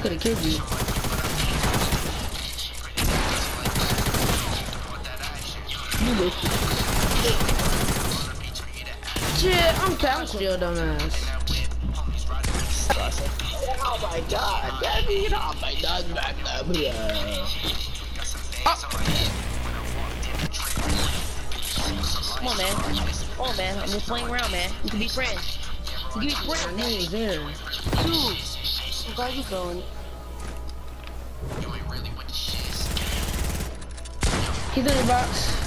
could have killed you. You wasted. Shit, I'm I'm still dumbass. Oh my god, that mean oh my god, back up here. Come on, man. Come on, man. I'm just playing around, man. We can be friends. We can be My friends. name is there. Dude, I'm glad you're going. He's in the box.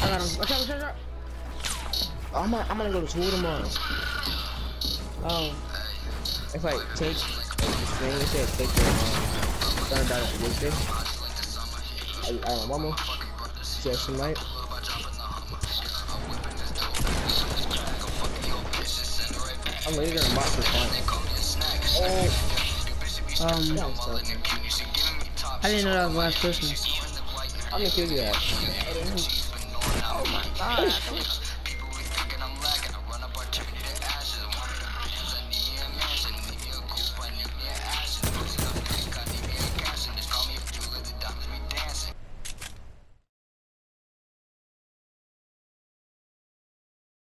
I got him. Watch out. Oh, I'm, gonna, I'm gonna go to school tomorrow. Um, if I take, when they say take your, um, son down at Wednesday, I, I don't know, mama, has some I'm later in box for fun. Oh, Um, that. I didn't know that was last Christmas. How many kills you have? Oh my god.